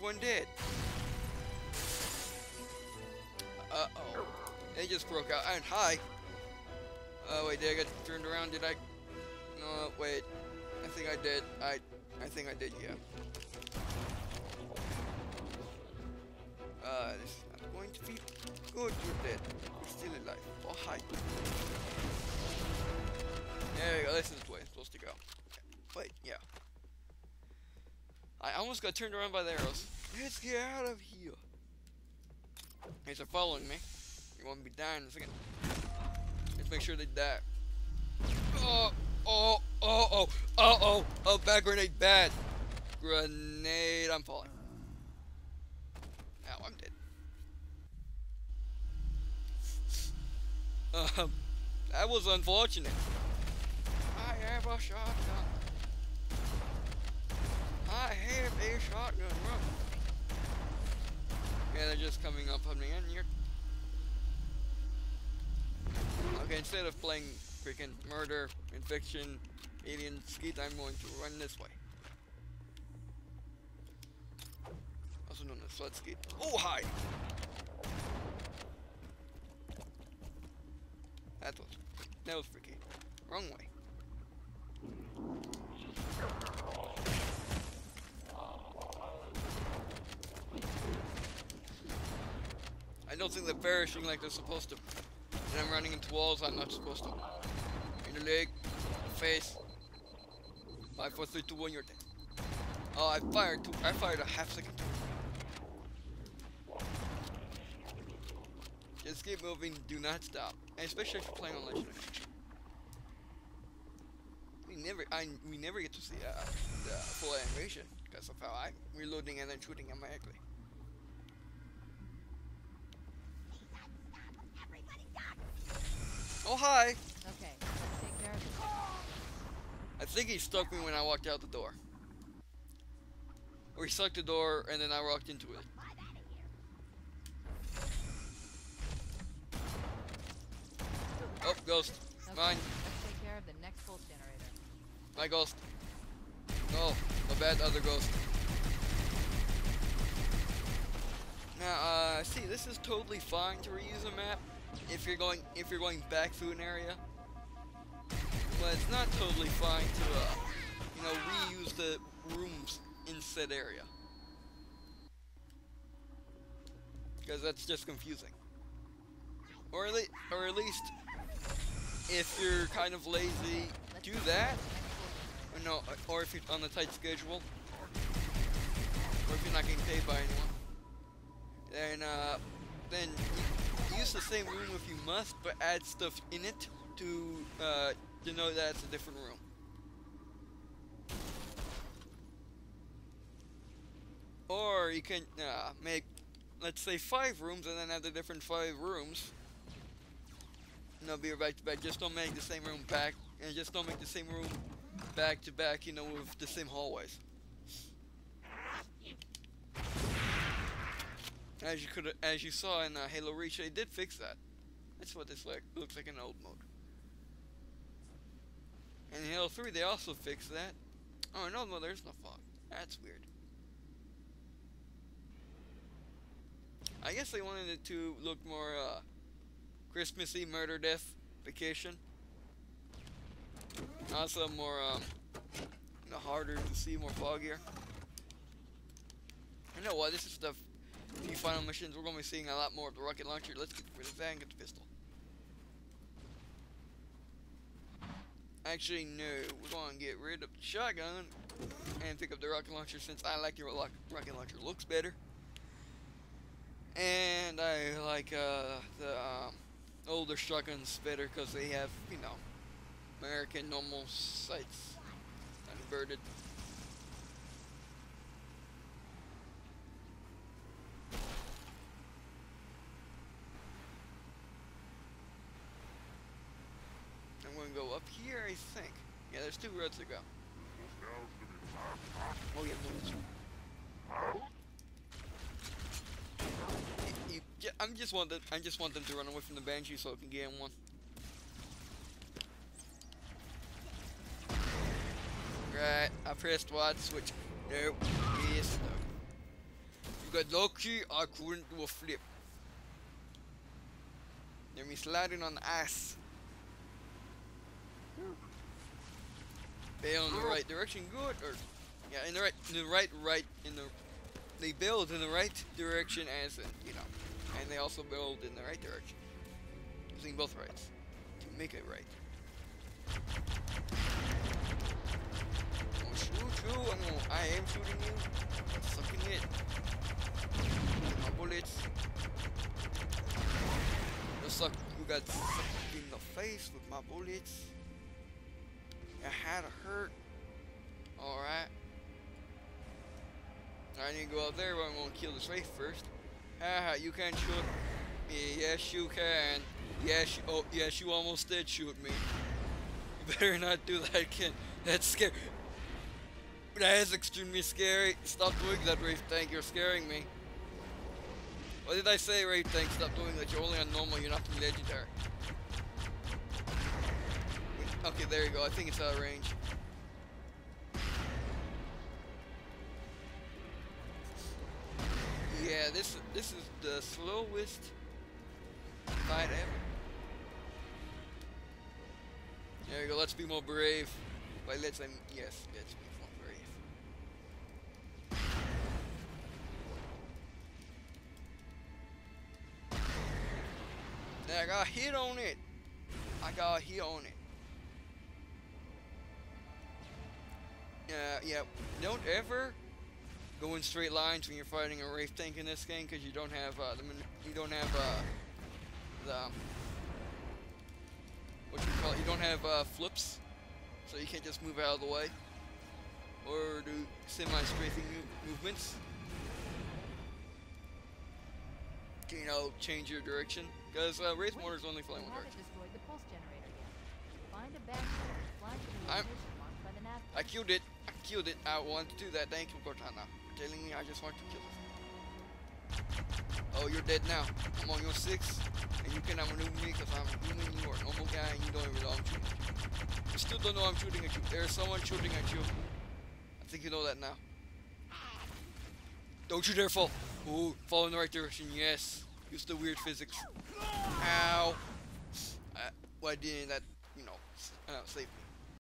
everyone dead. Uh-oh. It just broke out. And hi. Oh, wait, did I get turned around? Did I? No, wait. I think I did. I, I think I did, yeah. Uh, this is not going to be good. You're dead. You're still alive. Oh, hi. There we go. This is the way it's supposed to go. Wait, yeah. I almost got turned around by the arrows. Let's get out of here. Okay, they're following me. You to be dying in a second. Let's make sure they die. Oh, oh, oh, oh, oh, oh, oh, bad grenade, bad. Grenade, I'm falling. Now I'm dead. Um, that was unfortunate. I have a shotgun. I have a shotgun. Run. Yeah, they're just coming up on me and you're... Okay, instead of playing freaking murder, infection, alien skeet, I'm going to run this way. Also known as flood skeet. Oh, hi! That was, that was freaky. Wrong way. I don't think they're perishing like they're supposed to. And I'm running into walls I'm not supposed to. In the leg, face. Five, four, three, two, one, you're dead. Oh, I fired two. I fired a half second. Just keep moving. Do not stop. And especially if you're playing on legendary. We never, I, we never get to see uh, the full animation because of how I'm reloading and then shooting automatically. Oh hi! Okay, let's take care of. I think he stuck me when I walked out the door. Or he stuck the door and then I walked into it. Oh, ghost. Okay, Mine. let's take care of the next pulse generator. My ghost. No, the bad other ghost. Now, uh, see, this is totally fine to reuse a map if you're going if you're going back through an area. But it's not totally fine to, uh, you know, reuse the rooms in said area. Because that's just confusing. Or at, or at least, if you're kind of lazy, do that. Or no, or if you're on a tight schedule, or if you're not getting paid by anyone, then uh, then use the same room if you must, but add stuff in it to uh, to know that it's a different room. Or you can uh, make, let's say, five rooms, and then have the different five rooms. No, be back to back. Just don't make the same room back, and just don't make the same room back to back. You know, with the same hallways. As you could, as you saw in uh, Halo Reach, they did fix that. That's what this like looks like in old mode. And in Halo 3, they also fixed that. Oh no, no, there's no fog. That's weird. I guess they wanted it to look more uh, Christmassy, murder, death, vacation. Also more, um, harder to see, more foggier. I know what? This is the few final missions. We're gonna be seeing a lot more of the rocket launcher. Let's get rid of that and get the pistol. Actually, no. We're gonna get rid of the shotgun and pick up the rocket launcher since I like the rocket launcher. Looks better. And I like uh, the um, older shotguns better because they have, you know, American normal sights. Uninverted. I'm gonna go up here, I think. Yeah, there's two roads to go. Oh yeah, bullets. You, you, I'm just want them, I just want them to run away from the banshee so I can get in one. Right, I pressed wide switch. Nope. Yes, no. you got lucky, I couldn't do a flip. Let me sliding on the ice. Bail in the right direction, good, or yeah, in the right, in the right, right, in the. They build in the right direction as in, you know, and they also build in the right direction, using both rights to make it right. Oh, shoot you! I'm gonna, I am shooting you. Sucking it. My bullets. Looks like you got sucked in the face with my bullets. Had to hurt. Alright. I need to go out there, but I'm gonna kill this wraith first. Haha, you can't shoot me. Yes, you can. Yes, you, oh, yes, you almost did shoot me. You better not do that again. That's scary. That is extremely scary. Stop doing that, Wraith Tank. You're scaring me. What did I say, Wraith Tank? Stop doing that. You're only on normal. You're not legendary. Okay, there you go. I think it's out of range. Yeah, this this is the slowest fight ever. There you go. Let's be more brave. By let's, I mean, yes, let's be more brave. I got hit on it. I got hit on it. Yeah, yeah. Don't ever go in straight lines when you're fighting a wraith tank in this game because you don't have uh, the you don't have uh, the what you call it? You don't have uh, flips, so you can't just move out of the way or do semi-strafing movements. You know, change your direction because uh, wraith mortars only fly one direction. destroyed the pulse generator yet. Find a back fly to the I'm- location marked by the nav. I killed it. Killed it. I want to do that. Thank you, Cortana. Telling me I just want to kill it. Oh, you're dead now. I'm on your six, and you cannot maneuver me because I'm human. You are a normal guy, and you don't even know I'm shooting you. Still don't know I'm shooting at you. There's someone shooting at you. I think you know that now. Don't you dare fall. Ooh, fall in the right direction. Yes. Use the weird physics. Ow. Uh, why didn't that, you know, uh, save me?